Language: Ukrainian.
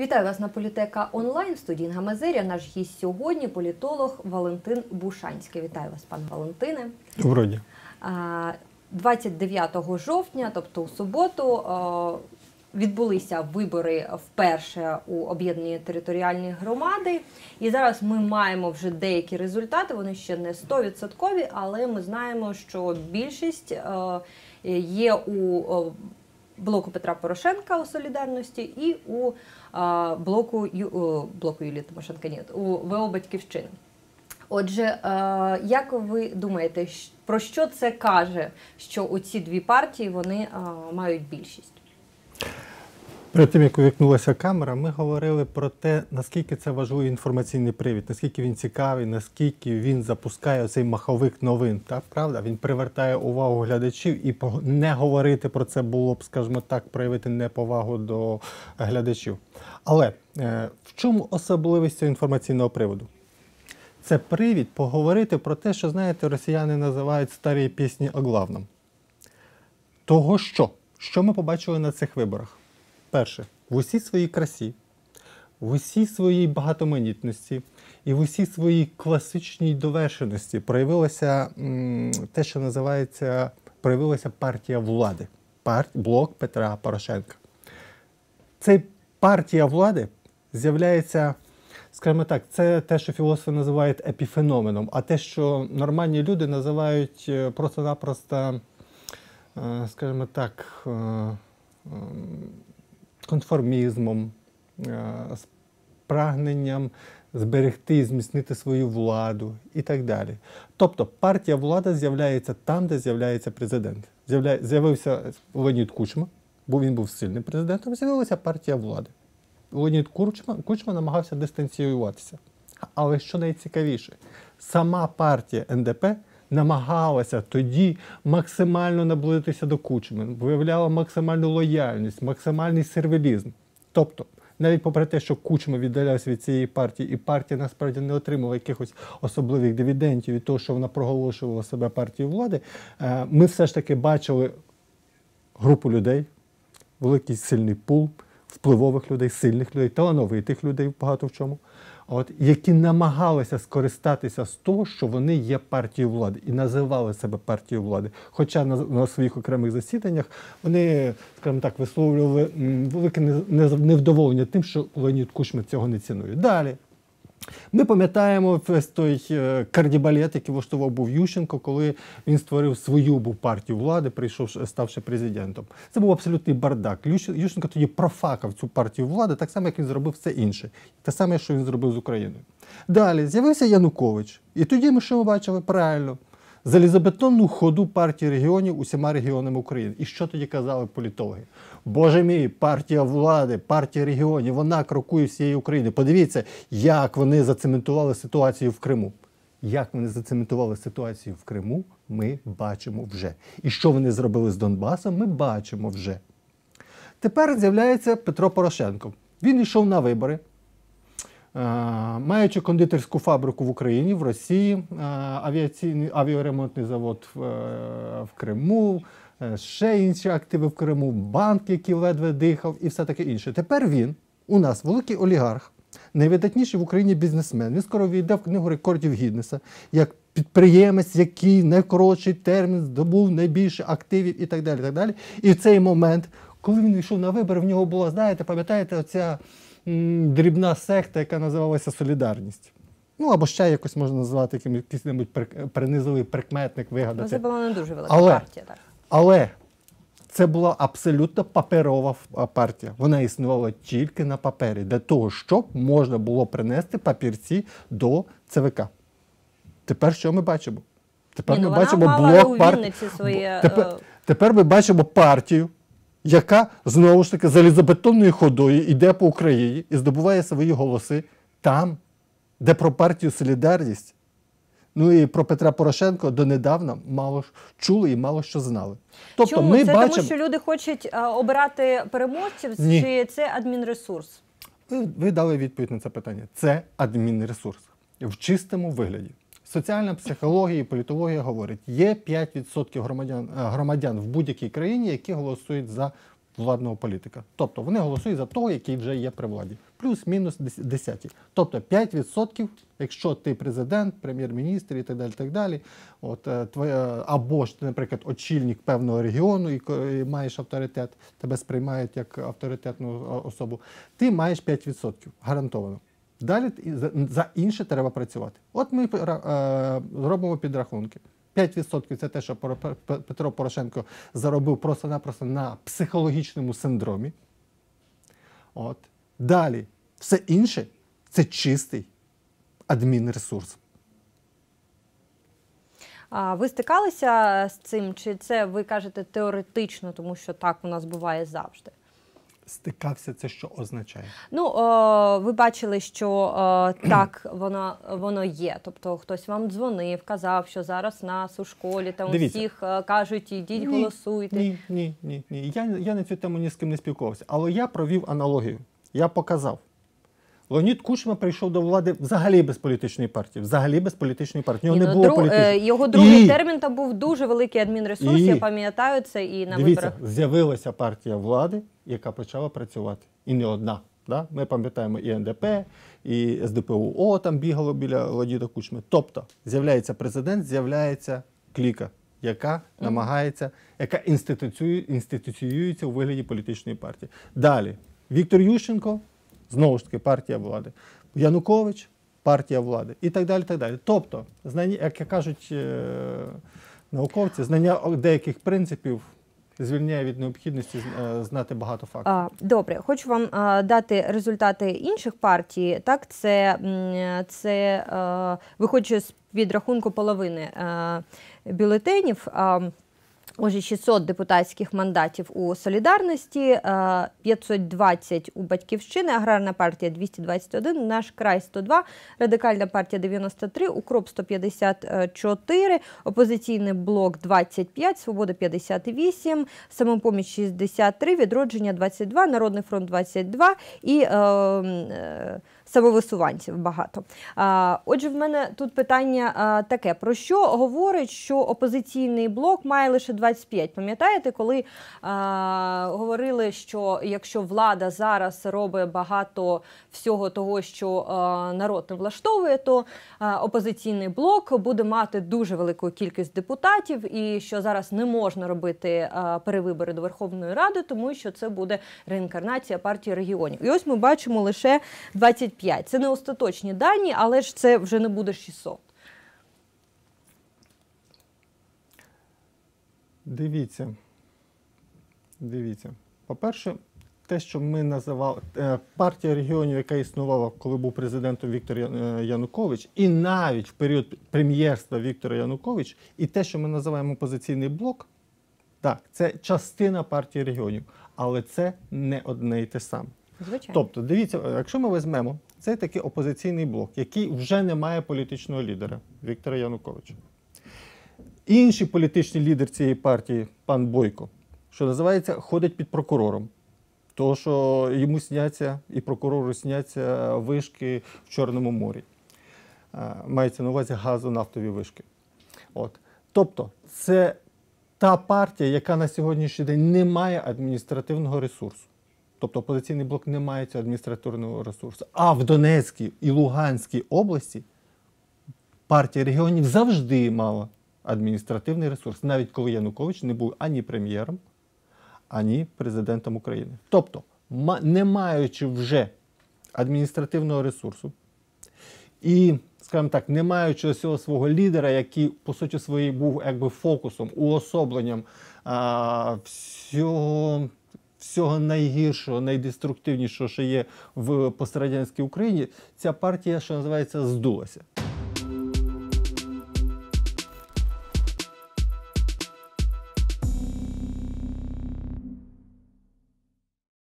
Вітаю вас на політека онлайн в студії Гамазиря. Наш гість сьогодні політолог Валентин Бушанський. Вітаю вас, пане Валентине. Доброго дня. А, 29 жовтня, тобто у суботу, відбулися вибори вперше у об'єднані територіальні громади. І зараз ми маємо вже деякі результати. Вони ще не 100%, але ми знаємо, що більшість є у блоку Петра Порошенка у солідарності і у блоку блоку Юлії Тимошенка. Ні, у ВО Батьківщини. Отже, як ви думаєте, про що це каже, що оці дві партії вони мають більшість? Перед тим як увікнулася камера, ми говорили про те, наскільки це важливий інформаційний привід, наскільки він цікавий, наскільки він запускає цей маховик новин. Так, правда? Він привертає увагу глядачів, і не говорити про це було б, скажімо так, проявити неповагу до глядачів. Але е, в чому особливість цього інформаційного приводу? Це привід поговорити про те, що знаєте, росіяни називають старі пісні о. Того що? Що ми побачили на цих виборах? Перше, в усій своїй красі, в усій своїй багатоманітності і в усій своїй класичній довершеності проявилося те, що називається проявилася партія влади, пар, блок Петра Порошенка. Цей партія влади з'являється, скажімо так, це те, що філософи називають епіфеноменом, а те, що нормальні люди називають е, просто-напросто, е, скажімо так, е, конформізмом, е, з прагненням зберегти і зміцнити свою владу і так далі. Тобто партія влада з'являється там, де з'являється президент. З'явився Леонід Кучма, бо він був сильним президентом, з'явилася партія влади. Леонід Кучма, Кучма намагався дистанціюватися. Але що найцікавіше, сама партія НДП намагалася тоді максимально наблизитися до Кучми, виявляла максимальну лояльність, максимальний сервілізм. Тобто, навіть попри те, що Кучма віддалявся від цієї партії, і партія насправді не отримала якихось особливих дивідендів від того, що вона проголошувала себе партією влади, е, ми все ж таки бачили групу людей, великий сильний пул впливових людей, сильних людей, талановитих людей багато в чому, от, які намагалися скористатися з того, що вони є партією влади і називали себе партією влади. Хоча на, на своїх окремих засіданнях вони, скажімо так, висловлювали велике не- не- невдоволення тим, що Леонід Кучма цього не цінує. Далі. Ми пам'ятаємо весь той е, кардібалет, який влаштував був Ющенко, коли він створив свою був партію влади, прийшов, ставши президентом. Це був абсолютний бардак. Ющенко тоді профакав цю партію влади, так само, як він зробив все інше. Те саме, що він зробив з Україною. Далі з'явився Янукович. І тоді ми що ми бачили? Правильно. Залізобетонну ходу партії регіонів усіма регіонами України. І що тоді казали політологи? Боже мій, партія влади, партія регіонів, вона крокує всієї України. Подивіться, як вони зацементували ситуацію в Криму. Як вони зацементували ситуацію в Криму, ми бачимо вже. І що вони зробили з Донбасом, ми бачимо вже. Тепер з'являється Петро Порошенко. Він йшов на вибори, маючи кондитерську фабрику в Україні, в Росії, е, авіаційний авіаремонтний завод в, е, в Криму, е, ще інші активи в Криму, банк, який ледве дихав, і все таке інше. Тепер він у нас великий олігарх, найвидатніший в Україні бізнесмен. Він скоро війде в книгу рекордів Гіднеса як підприємець, який найкоротший термін здобув найбільше активів і так далі. І, так далі. і в цей момент, коли він йшов на вибори, в нього була, знаєте, пам'ятаєте, оця дрібна секта, яка називалася Солідарність. Ну або ще якось можна назвати якийсь-небудь прик- принизливий прикметник Ну, вигадати. це була не дуже велика Але- партія. Так. Але це була абсолютно паперова партія. Вона існувала тільки на папері, для того, щоб можна було принести папірці до ЦВК. Тепер що ми бачимо? Тепер Ні, ну, ми вона бачимо блок партії. Тепер, е, тепер ми бачимо партію, яка знову ж таки залізобетонною ходою йде по Україні і здобуває свої голоси там, де про партію Солідарність. Ну і про Петра Порошенко донедавна мало чули і мало що знали. Тобто Чому? ми це бачимо. тому, що люди хочуть е, обирати переможців, Ні. чи це адмінресурс? Ви, ви дали відповідь на це питання. Це адмінресурс в чистому вигляді. Соціальна психологія і політологія говорить, є 5% громадян, е, громадян в будь-якій країні, які голосують за владного політика. Тобто вони голосують за того, який вже є при владі. Плюс-мінус десяті. Тобто 5%, якщо ти президент, прем'єр-міністр і так далі, так далі, от, е, твоя, або ж ти, наприклад, очільник певного регіону і, і маєш авторитет, тебе сприймають як авторитетну особу, ти маєш 5% гарантовано. Далі за, інше треба працювати. От ми е, зробимо підрахунки. 5% це те, що Петро Порошенко заробив просто-напросто на психологічному синдромі. От. Далі, все інше це чистий адмінресурс. А ви стикалися з цим? Чи це ви кажете теоретично, тому що так у нас буває завжди? Стикався це що означає? Ну, о, ви бачили, що о, так воно, воно є. Тобто хтось вам дзвонив, казав, що зараз нас у школі там Дивіться. усіх е, кажуть, ідіть, Ні, голосуйте. Ні, ні, ні, ні. Я, я на цю тему ні з ким не спілкувався. Але я провів аналогію. Я показав. Леонід Кучма прийшов до влади взагалі без політичної партії. Взагалі без політичної партії. У Ні, ну, не було дру- е, політичної. Його другий І- термін там був дуже великий адмінресурс, І- я пам'ятаю це і на Дивіться, виборах. з'явилася партія влади, яка почала працювати. І не одна. Да? Ми пам'ятаємо і НДП, і СДПУО там бігало біля Леоніда Кучми. Тобто з'являється президент, з'являється кліка, яка намагається, яка інституцію, інституціюється у вигляді політичної партії. Далі Віктор Ющенко, знову ж таки, партія влади. Янукович, партія влади. І так далі. так далі. Тобто, знання, як кажуть е, науковці, знання деяких принципів звільняє від необхідності е, знати багато фактів. Добре, хочу вам дати результати інших партій. Так, це, це е, виходячи з підрахунку половини е, бюлетенів. Отже, 600 депутатських мандатів у солідарності, е, 520 у батьківщини, аграрна партія 221, наш край 102, радикальна партія 93, укроп 154, опозиційний блок 25, свобода 58, самопоміч 63, відродження 22, народний фронт 22 і е, е, самовисуванців багато. Отже, в мене тут питання таке: про що говорить, що опозиційний блок має лише 25? Пам'ятаєте, коли говорили, що якщо влада зараз робить багато всього того, що народ не влаштовує, то опозиційний блок буде мати дуже велику кількість депутатів, і що зараз не можна робити перевибори до Верховної Ради, тому що це буде реінкарнація партії регіонів. І ось ми бачимо лише 25. Це не остаточні дані, але ж це вже не буде 600. Дивіться. Дивіться. По-перше, те, що ми називали е, партія регіонів, яка існувала, коли був президентом Віктор е, Янукович, і навіть в період прем'єрства Віктора Янукович, і те, що ми називаємо опозиційний блок, так, це частина партії регіонів, але це не одне і те саме. Звичайно. Тобто, дивіться, якщо ми візьмемо цей такий опозиційний блок, який вже не має політичного лідера Віктора Януковича. Інший політичний лідер цієї партії, пан Бойко, що називається, ходить під прокурором. Тому що йому сняться і прокурору сняться вишки в Чорному морі. Мається на увазі газонафтові вишки. От. Тобто, це та партія, яка на сьогоднішній день не має адміністративного ресурсу. Тобто опозиційний блок не має цього адміністративного ресурсу. А в Донецькій і Луганській області партія регіонів завжди мала адміністративний ресурс, навіть коли Янукович не був ані прем'єром, ані президентом України. Тобто, не маючи вже адміністративного ресурсу, і, скажімо так, не маючи цього свого лідера, який, по суті, своїй був якби фокусом, уособленням а, всього, всього найгіршого, найдеструктивнішого, що є в пострадянській Україні, ця партія, що називається, здулася.